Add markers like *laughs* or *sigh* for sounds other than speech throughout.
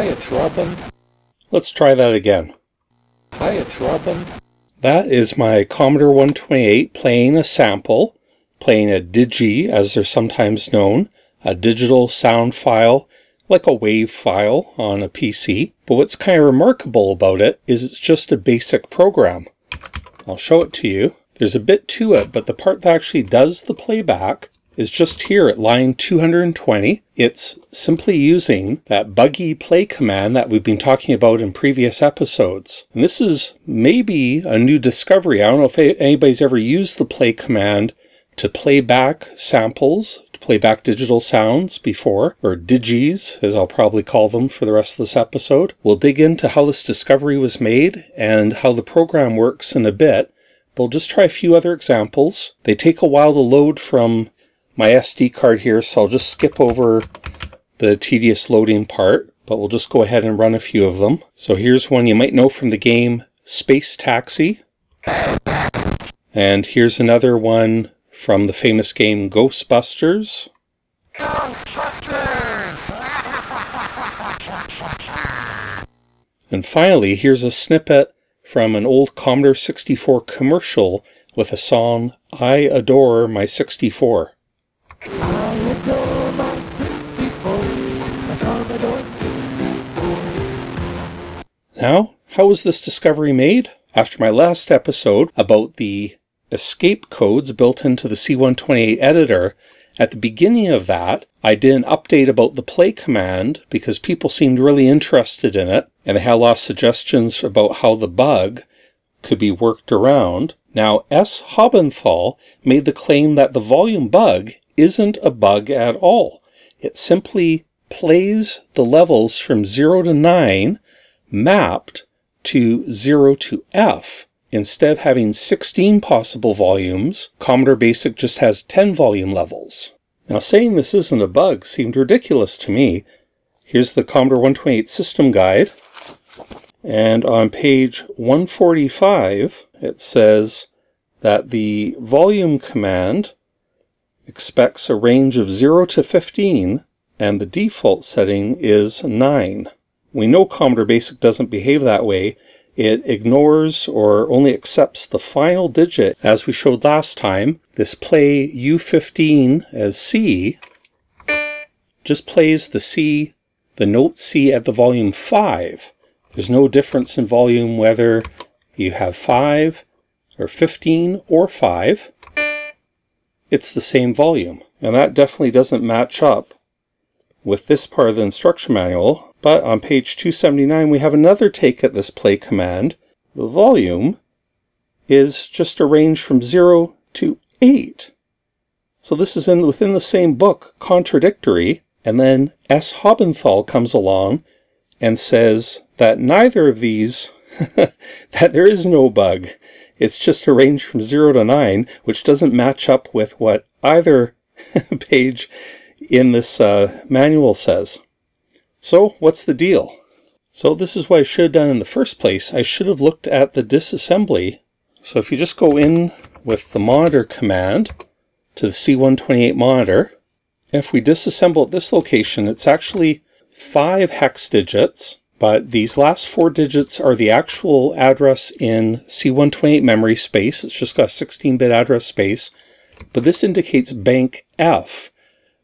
Hi, it's Robin. Let's try that again. Hi, it's Robin. That is my Commodore 128 playing a sample, playing a digi as they're sometimes known, a digital sound file, like a WAV file on a PC. But what's kind of remarkable about it is it's just a basic program. I'll show it to you. There's a bit to it, but the part that actually does the playback is just here at line 220. It's simply using that buggy play command that we've been talking about in previous episodes. And this is maybe a new discovery. I don't know if anybody's ever used the play command to play back samples, to play back digital sounds before, or digis, as I'll probably call them for the rest of this episode. We'll dig into how this discovery was made and how the program works in a bit. We'll just try a few other examples. They take a while to load from my SD card here, so I'll just skip over the tedious loading part, but we'll just go ahead and run a few of them. So here's one you might know from the game Space Taxi. And here's another one from the famous game Ghostbusters. *laughs* And finally, here's a snippet from an old Commodore 64 commercial with a song, I Adore My 64. Now, how was this discovery made? After my last episode about the escape codes built into the C128 editor, at the beginning of that, I did an update about the play command because people seemed really interested in it and they had a lot of suggestions about how the bug could be worked around. Now, S. Haubenthal made the claim that the volume bug isn't a bug at all. It simply plays the levels from 0 to 9 mapped to 0 to F. Instead of having 16 possible volumes, Commodore Basic just has 10 volume levels. Now saying this isn't a bug seemed ridiculous to me. Here's the Commodore 128 system guide. And on page 145, it says that the volume command expects a range of 0 to 15, and the default setting is 9. We know Commodore Basic doesn't behave that way. It ignores or only accepts the final digit, as we showed last time. This play U15 as C just plays the C, the note C at the volume 5. There's no difference in volume whether you have 5 or 15 or 5 it's the same volume. And that definitely doesn't match up with this part of the instruction manual. But on page 279, we have another take at this play command. The volume is just a range from 0 to 8. So this is in within the same book, contradictory. And then S. Haubenthal comes along and says that neither of these, *laughs* that there is no bug. It's just a range from 0 to 9, which doesn't match up with what either *laughs* page in this uh, manual says. So what's the deal? So this is what I should have done in the first place. I should have looked at the disassembly. So if you just go in with the monitor command to the C128 monitor, if we disassemble at this location, it's actually five hex digits but these last four digits are the actual address in C128 memory space. It's just got a 16-bit address space. But this indicates bank F,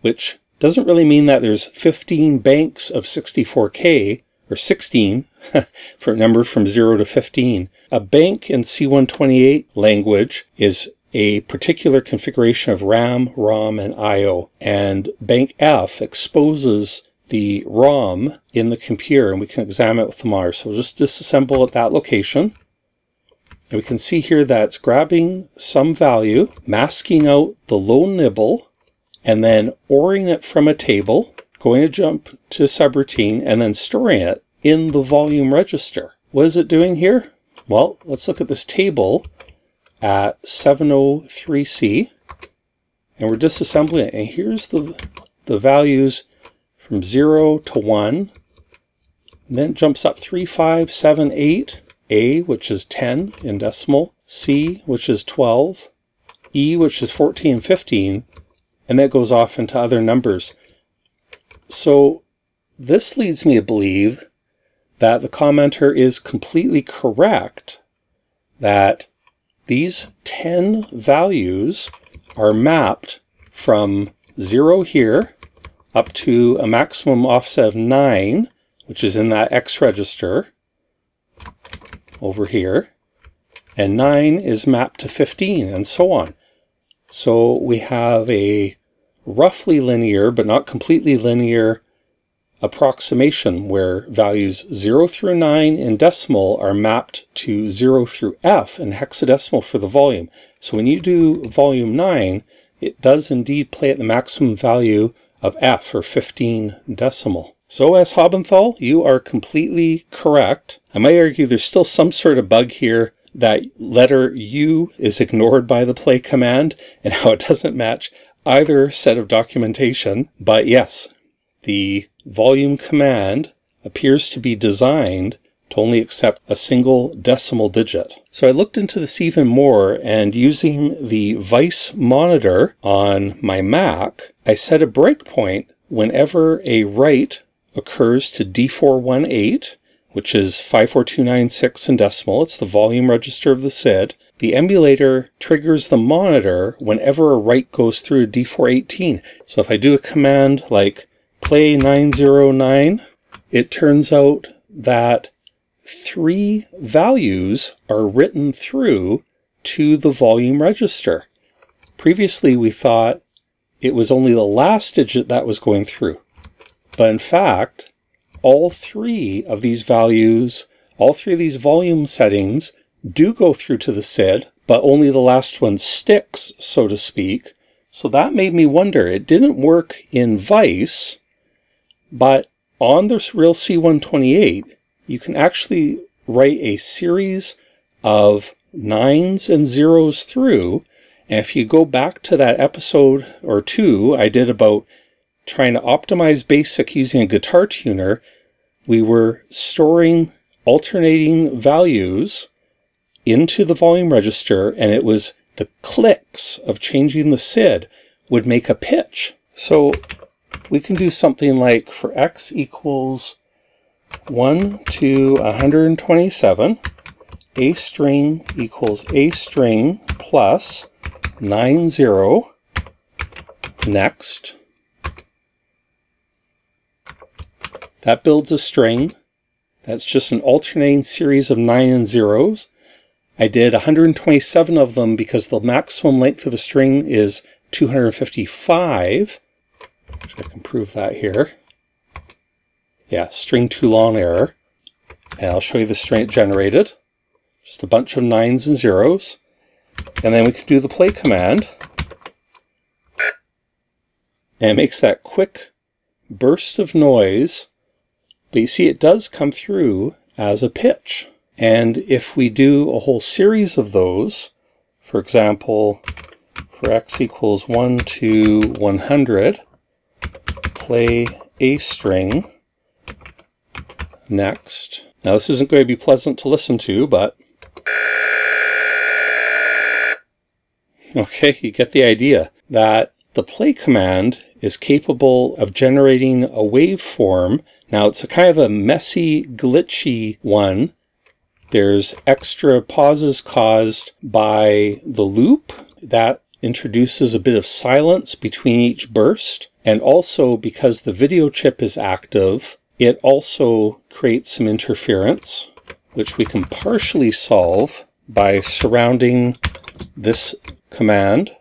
which doesn't really mean that there's 15 banks of 64K, or 16, *laughs* for a number from 0 to 15. A bank in C128 language is a particular configuration of RAM, ROM, and I.O. And bank F exposes the ROM in the computer and we can examine it with the monitor. So we'll just disassemble at that location. And we can see here that it's grabbing some value, masking out the low nibble, and then ORing it from a table, going to jump to subroutine, and then storing it in the volume register. What is it doing here? Well, let's look at this table at 703C, and we're disassembling it. And here's the, the values from 0 to 1. then it jumps up 3, 5, 7, 8. A, which is 10 in decimal. C, which is 12. E, which is 14, 15. And that goes off into other numbers. So this leads me to believe that the commenter is completely correct that these 10 values are mapped from 0 here up to a maximum offset of 9, which is in that X register over here, and 9 is mapped to 15, and so on. So we have a roughly linear, but not completely linear, approximation where values 0 through 9 in decimal are mapped to 0 through F in hexadecimal for the volume. So when you do volume 9, it does indeed play at the maximum value of F or 15 decimal. So S. Haubenthal, you are completely correct. I might argue there's still some sort of bug here that letter U is ignored by the play command and how it doesn't match either set of documentation. But yes, the volume command appears to be designed to only accept a single decimal digit. So I looked into this even more and using the Vice monitor on my Mac, I set a breakpoint whenever a write occurs to D418, which is 54296 in decimal. It's the volume register of the SID. The emulator triggers the monitor whenever a write goes through D418. So if I do a command like play 909, it turns out that three values are written through to the volume register. Previously, we thought it was only the last digit that was going through. But in fact, all three of these values, all three of these volume settings do go through to the SID, but only the last one sticks, so to speak. So that made me wonder. It didn't work in Vice, but on the real C128, you can actually write a series of nines and zeros through. And if you go back to that episode or two I did about trying to optimize basic using a guitar tuner, we were storing alternating values into the volume register and it was the clicks of changing the SID would make a pitch. So we can do something like for x equals 1 to 127, a string equals a string plus 90, next. That builds a string. That's just an alternating series of 9 and zeros. I did 127 of them because the maximum length of a string is 255. I can prove that here. Yeah, string too long error. And I'll show you the string it generated. Just a bunch of nines and zeros. And then we can do the play command. And it makes that quick burst of noise. But you see it does come through as a pitch. And if we do a whole series of those, for example, for x equals 1 to 100, play a string next. Now this isn't going to be pleasant to listen to, but... Okay, you get the idea that the play command is capable of generating a waveform. Now it's a kind of a messy, glitchy one. There's extra pauses caused by the loop that introduces a bit of silence between each burst. And also because the video chip is active, it also creates some interference, which we can partially solve by surrounding this command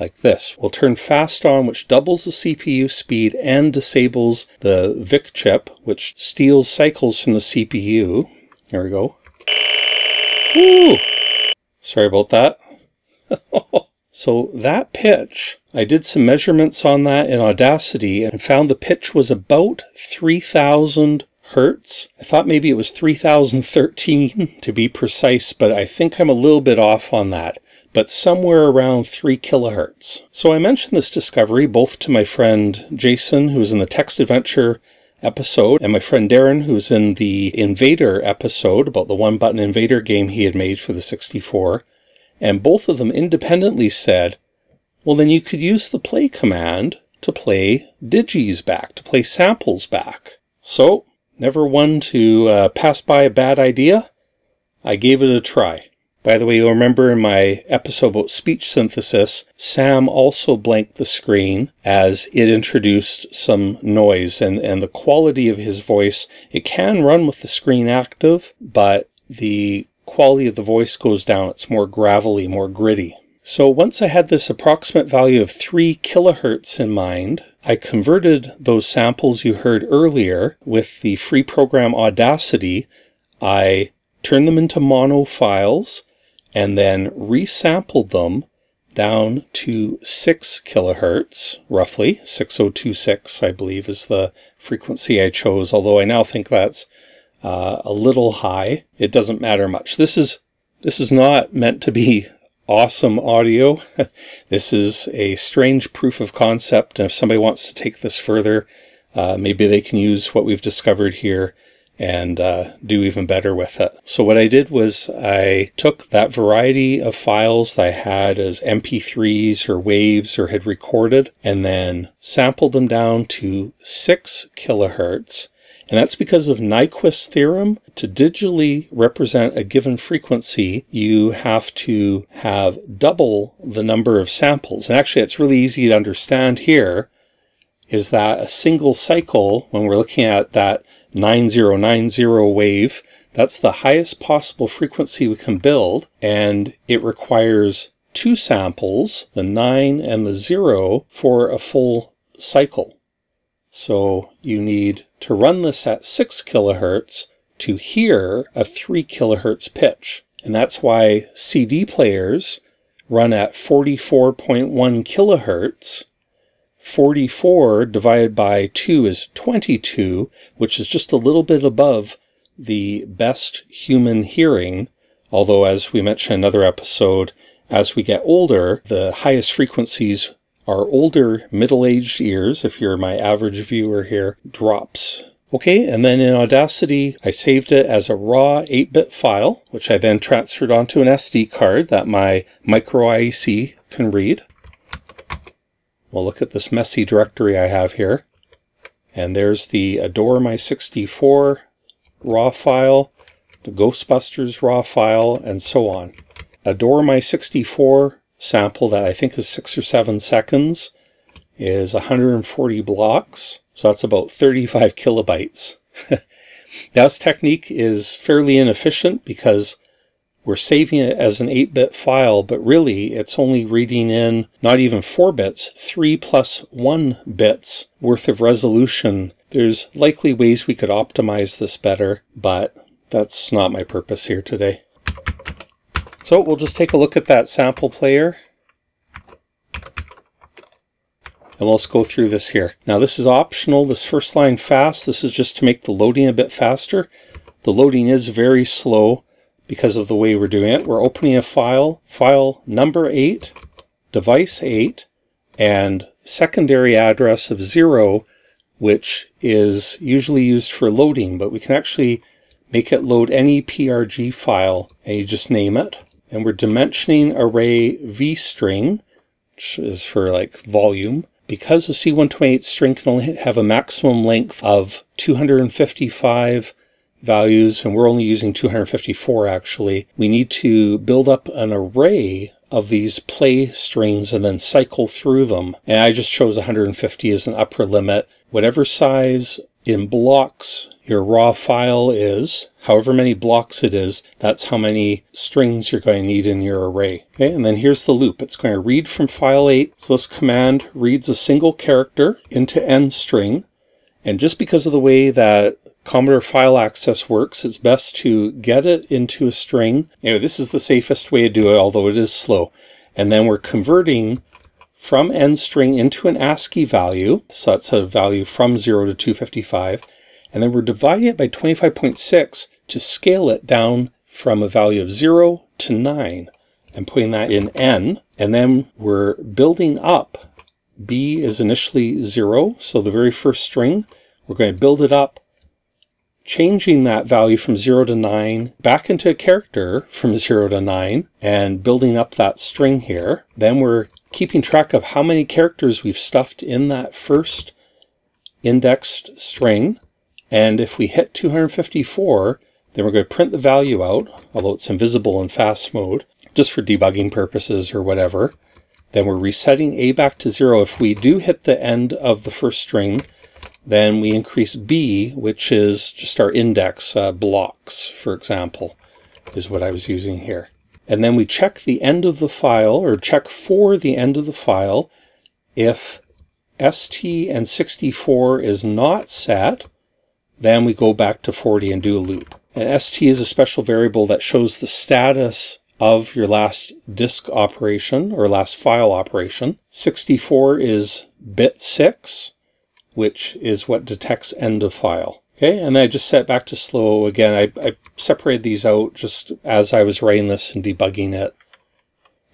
like this. We'll turn fast on, which doubles the CPU speed and disables the VIC chip, which steals cycles from the CPU. Here we go. Woo! Sorry about that. *laughs* so that pitch I did some measurements on that in Audacity and found the pitch was about 3000 hertz. I thought maybe it was 3013 *laughs* to be precise, but I think I'm a little bit off on that but somewhere around 3 kilohertz. So I mentioned this discovery both to my friend Jason, who was in the Text Adventure episode, and my friend Darren, who's in the Invader episode about the one button Invader game he had made for the 64. And both of them independently said, well, then you could use the play command to play digis back, to play samples back. So, never one to uh, pass by a bad idea. I gave it a try. By the way, you'll remember in my episode about speech synthesis, Sam also blanked the screen as it introduced some noise and, and the quality of his voice. It can run with the screen active, but the quality of the voice goes down. It's more gravelly, more gritty. So once I had this approximate value of 3 kilohertz in mind, I converted those samples you heard earlier with the free program Audacity. I turned them into mono files and then resampled them down to 6 kilohertz, roughly. 6026, I believe, is the frequency I chose, although I now think that's uh, a little high. It doesn't matter much. This is this is not meant to be awesome audio. *laughs* this is a strange proof of concept, and if somebody wants to take this further, uh, maybe they can use what we've discovered here and uh, do even better with it. So what I did was I took that variety of files that I had as MP3s or waves or had recorded and then sampled them down to 6 kilohertz. And that's because of Nyquist's theorem. To digitally represent a given frequency, you have to have double the number of samples. And actually, it's really easy to understand here is that a single cycle, when we're looking at that 9090 wave. That's the highest possible frequency we can build, and it requires two samples, the 9 and the 0, for a full cycle. So you need to run this at 6 kilohertz to hear a 3 kilohertz pitch. And that's why CD players run at 44.1 kilohertz 44 divided by 2 is 22, which is just a little bit above the best human hearing. Although, as we mentioned in another episode, as we get older, the highest frequencies our older middle-aged ears, if you're my average viewer here, drops. Okay, and then in Audacity, I saved it as a raw 8-bit file, which I then transferred onto an SD card that my micro IEC can read. Well, look at this messy directory I have here. And there's the Adore My 64 raw file, the Ghostbusters raw file, and so on. Adore My 64 sample that I think is six or seven seconds is 140 blocks. So that's about 35 kilobytes. *laughs* this technique is fairly inefficient because we're saving it as an 8-bit file, but really it's only reading in not even 4 bits, 3 plus 1 bits worth of resolution. There's likely ways we could optimize this better, but that's not my purpose here today. So we'll just take a look at that sample player. And let's go through this here. Now this is optional, this first line fast. This is just to make the loading a bit faster. The loading is very slow because of the way we're doing it. We're opening a file, file number 8, device 8, and secondary address of 0, which is usually used for loading, but we can actually make it load any PRG file, and you just name it. And we're dimensioning array vstring, which is for like volume. Because the C128 string can only have a maximum length of 255 values, and we're only using 254 actually, we need to build up an array of these play strings and then cycle through them. And I just chose 150 as an upper limit. Whatever size in blocks your raw file is, however many blocks it is, that's how many strings you're going to need in your array. Okay, and then here's the loop. It's going to read from file 8. So this command reads a single character into n string. And just because of the way that Commodore file access works, it's best to get it into a string. Anyway, this is the safest way to do it, although it is slow. And then we're converting from n string into an ASCII value. So that's a value from 0 to 255. And then we're dividing it by 25.6 to scale it down from a value of 0 to 9 and putting that in n. And then we're building up. B is initially 0, so the very first string. We're going to build it up changing that value from 0 to 9 back into a character from 0 to 9 and building up that string here. Then we're keeping track of how many characters we've stuffed in that first indexed string. And if we hit 254, then we're going to print the value out, although it's invisible in fast mode, just for debugging purposes or whatever. Then we're resetting A back to zero. If we do hit the end of the first string, then we increase B, which is just our index uh, blocks, for example, is what I was using here. And then we check the end of the file, or check for the end of the file. If ST and 64 is not set, then we go back to 40 and do a loop. And ST is a special variable that shows the status of your last disk operation or last file operation. 64 is bit 6, which is what detects end of file. Okay, and then I just set back to slow again. I, I separated these out just as I was writing this and debugging it.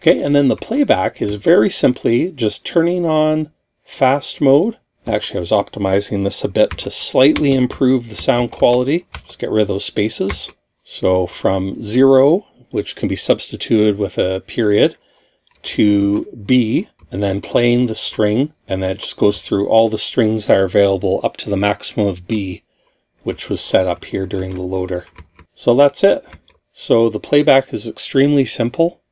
Okay, and then the playback is very simply just turning on fast mode. Actually, I was optimizing this a bit to slightly improve the sound quality. Let's get rid of those spaces. So from zero, which can be substituted with a period, to B, and then playing the string, and that just goes through all the strings that are available up to the maximum of B, which was set up here during the loader. So that's it. So the playback is extremely simple,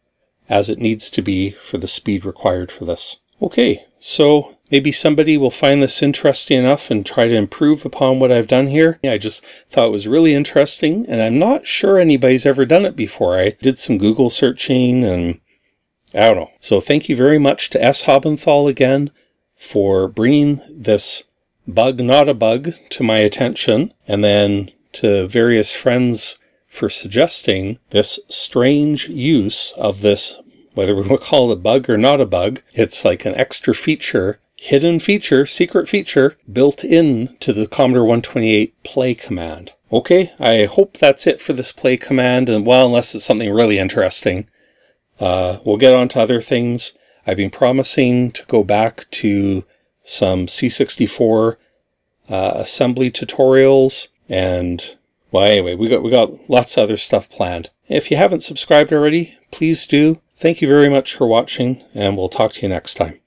as it needs to be for the speed required for this. Okay, so maybe somebody will find this interesting enough and try to improve upon what I've done here. I just thought it was really interesting, and I'm not sure anybody's ever done it before. I did some Google searching and I don't know. So thank you very much to S. Haubenthal again for bringing this bug, not a bug, to my attention, and then to various friends for suggesting this strange use of this, whether we *laughs* call it a bug or not a bug. It's like an extra feature, hidden feature, secret feature, built in to the Commodore 128 play command. Okay, I hope that's it for this play command, and well, unless it's something really interesting. Uh, we'll get on to other things. I've been promising to go back to some C64 uh, assembly tutorials and well anyway we got we got lots of other stuff planned if you haven't subscribed already please do thank you very much for watching and we'll talk to you next time